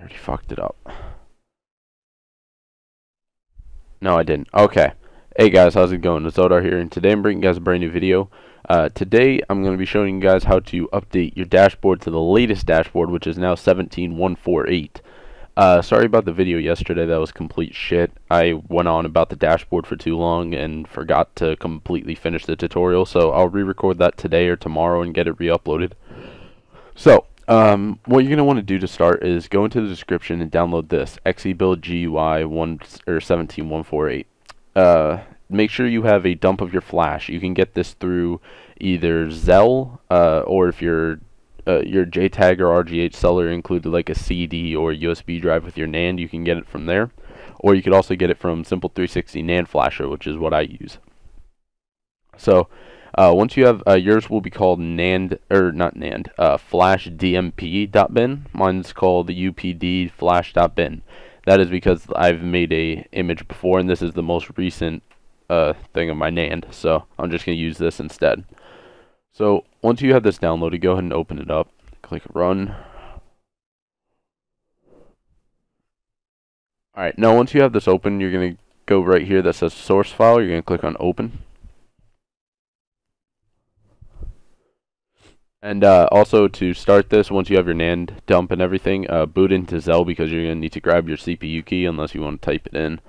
I already fucked it up. No, I didn't. Okay. Hey guys, how's it going? It's Odar here, and today I'm bringing you guys a brand new video. Uh, today I'm going to be showing you guys how to update your dashboard to the latest dashboard, which is now 17148. Uh, sorry about the video yesterday, that was complete shit. I went on about the dashboard for too long and forgot to completely finish the tutorial, so I'll re-record that today or tomorrow and get it re-uploaded. So, um, what you're going to want to do to start is go into the description and download this, XeBuild GUI 1, or 17148. Uh, make sure you have a dump of your flash. You can get this through either XeLL, uh, or if you're uh, your JTAG or RGH seller included like a CD or USB drive with your NAND, you can get it from there. Or you could also get it from Simple 360 NAND Flasher, which is what I use. So, uh, once you have uh, yours will be called NAND or not NAND uh, flash DMP.bin. Mine's called the UPD flash.bin. That is because I've made a image before, and this is the most recent uh, thing of my NAND. So I'm just going to use this instead. So once you have this downloaded, go ahead and open it up. Click Run. Alright, now once you have this open, you're going to go right here that says Source File. You're going to click on Open. And uh, also to start this, once you have your NAND dump and everything, uh, boot into XeLL because you're going to need to grab your CPU key unless you want to type it in.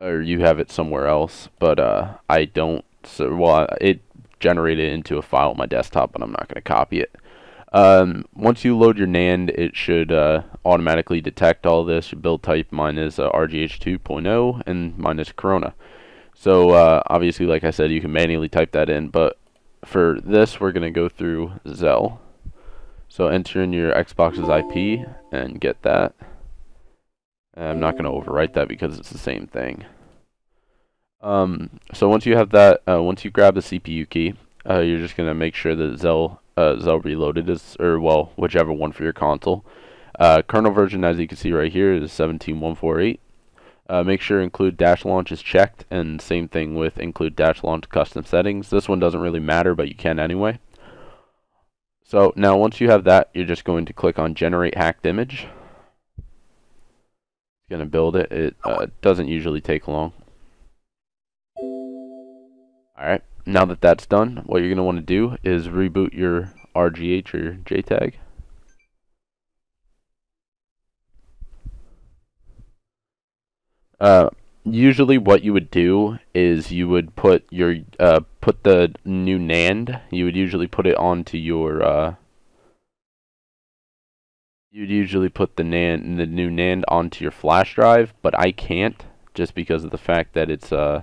Or you have it somewhere else, but uh, I don't. So, well, it generated into a file on my desktop, but I'm not going to copy it. Um, once you load your NAND, it should uh, automatically detect all this. Your build type, mine is uh, RGH 2.0, and mine is Corona. So uh, obviously, like I said, you can manually type that in, but for this, we're going to go through XeLL. So enter in your Xbox's IP and get that. And I'm not going to overwrite that because it's the same thing. Um, so once you have that, uh, once you grab the CPU key, uh, you're just going to make sure that XeLL, uh, XeLL Reloaded is, or well, whichever one for your console. Uh, kernel version, as you can see right here, is 17148. Uh, make sure include dash launch is checked, and same thing with include dash launch custom settings. This one doesn't really matter, but you can anyway. So now once you have that, you're just going to click on generate hacked image. Going to build it. It uh, doesn't usually take long. Alright, now that that's done, what you're going to want to do is reboot your RGH or your JTAG. Uh, usually what you would do is you would put your uh, put the new NAND. You would usually put it onto your. Uh, you'd usually put the NAND the new NAND onto your flash drive, but I can't just because of the fact that it's uh.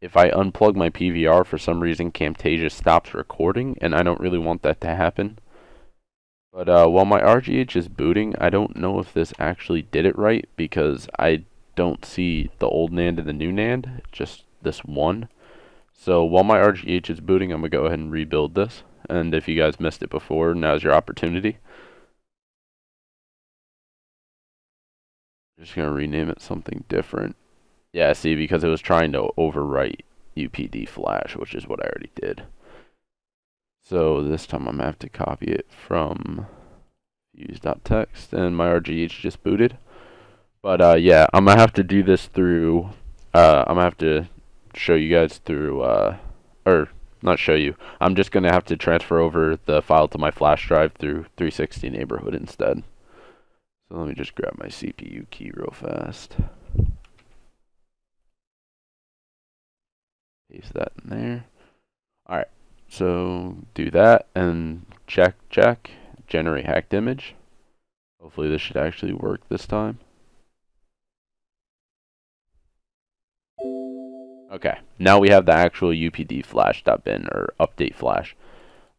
If I unplug my PVR for some reason, Camtasia stops recording, and I don't really want that to happen. But uh, while my RGH is booting, I don't know if this actually did it right because I don't see the old NAND and the new NAND, just this one. So while my RGH is booting, I'm going to go ahead and rebuild this. And if you guys missed it before, now's your opportunity. Just going to rename it something different. Yeah, see, because it was trying to overwrite UPD flash, which is what I already did. So this time I'm going to have to copy it from use.txt, and my RGH just booted. But uh, yeah, I'm gonna have to do this through. Uh, I'm gonna have to show you guys through, uh, or not show you. I'm just gonna have to transfer over the file to my flash drive through 360 Neighborhood instead. So let me just grab my CPU key real fast. Paste that in there. All right, so do that and check, check, generate hacked image. Hopefully this should actually work this time. Okay, now we have the actual UPD flash.bin or update flash.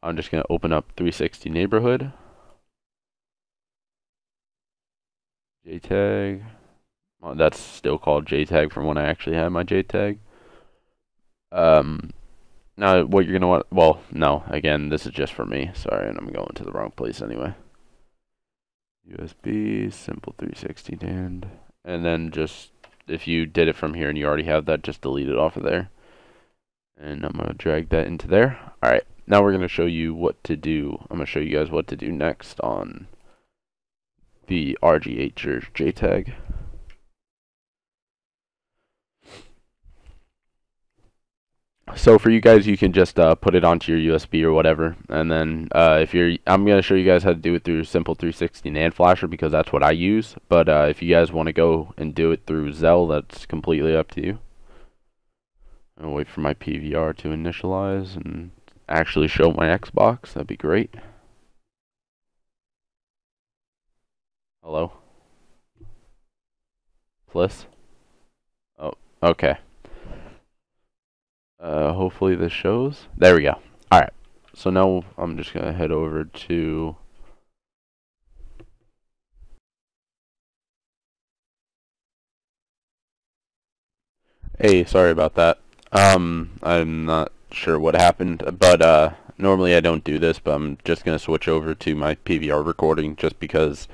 I'm just going to open up 360 neighborhood. JTAG. Well, that's still called JTAG from when I actually had my JTAG. Um, now what you're going to want, well, no, again, this is just for me. Sorry, and I'm going to the wrong place anyway. USB, simple 360 NAND, and then just if you did it from here and you already have that, just delete it off of there. And I'm going to drag that into there. Alright, now we're going to show you what to do. I'm going to show you guys what to do next on the RGH or JTAG. So for you guys, you can just uh, put it onto your USB or whatever, and then uh, if you're, I'm gonna show you guys how to do it through Simple 360 NAND Flasher because that's what I use. But uh, if you guys want to go and do it through XeLL, that's completely up to you. I'll wait for my PVR to initialize and actually show my Xbox. That'd be great. Hello? Plus? Oh, okay. Uh, hopefully this shows. There we go. Alright. So now I'm just going to head over to... Hey, sorry about that. Um, I'm not sure what happened, but uh, normally I don't do this, but I'm just going to switch over to my PVR recording just because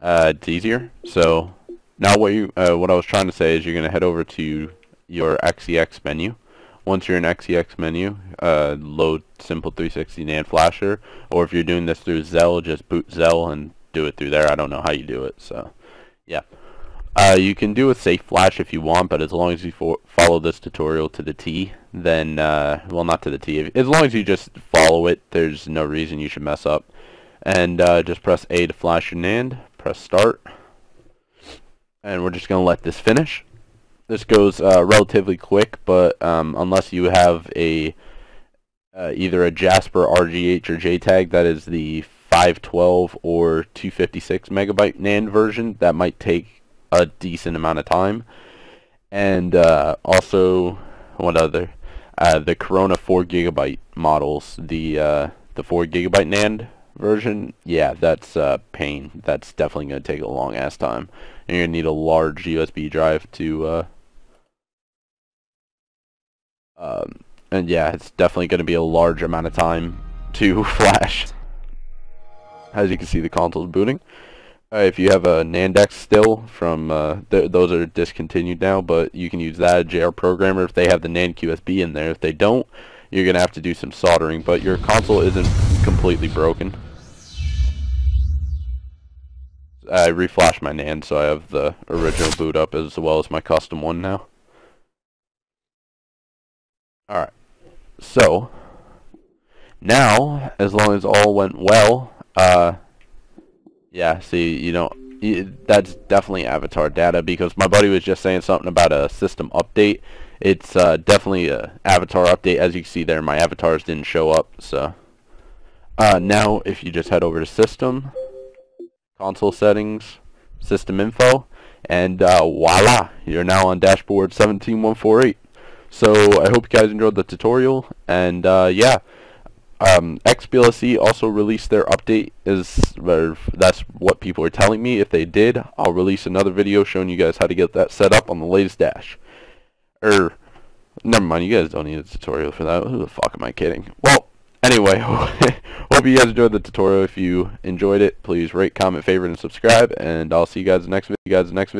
uh, it's easier. So now what you uh, what I was trying to say is you're going to head over to your XEX menu. Once you're in XEX menu, uh, load Simple 360 NAND Flasher, or if you're doing this through XeLL, just boot XeLL and do it through there. I don't know how you do it, so yeah. Uh, you can do a safe flash if you want, but as long as you fo follow this tutorial to the T, then, uh, well, not to the T. As long as you just follow it, there's no reason you should mess up. And uh, just press A to flash your NAND, press start, and we're just going to let this finish. This goes uh, relatively quick, but um, unless you have a uh, either a Jasper RGH or JTAG, that is the 512 or 256 megabyte NAND version, that might take a decent amount of time. And uh, also, what other? Uh, the Corona 4 gigabyte models, the uh, the 4 gigabyte NAND version, yeah, that's uh, pain. That's definitely going to take a long ass time. And you're going to need a large USB drive to. Uh, um, and yeah, it's definitely going to be a large amount of time to flash. As you can see, the console's booting. Uh, if you have a NAND-X still from, uh, th those are discontinued now, but you can use that JR Programmer if they have the NAND QSB in there. If they don't, you're going to have to do some soldering, but your console isn't completely broken. I reflashed my NAND, so I have the original boot up as well as my custom one now. Alright, so, now, as long as all went well, uh, yeah, see, you know, that's definitely avatar data because my buddy was just saying something about a system update. It's uh, definitely a avatar update. As you can see there, my avatars didn't show up. So uh, now, if you just head over to System, Console Settings, System Info, and uh, voila, you're now on dashboard 17148. So I hope you guys enjoyed the tutorial, and uh, yeah um, also released their update. Is that's what people are telling me. If they did, I'll release another video showing you guys how to get that set up on the latest dash. Er, never mind. You guys don't need a tutorial for that. Who the fuck am I kidding? Well, anyway, hope you guys enjoyed the tutorial. If you enjoyed it, please rate, comment, favorite, and subscribe. And I'll see you guys next video. Guys next video.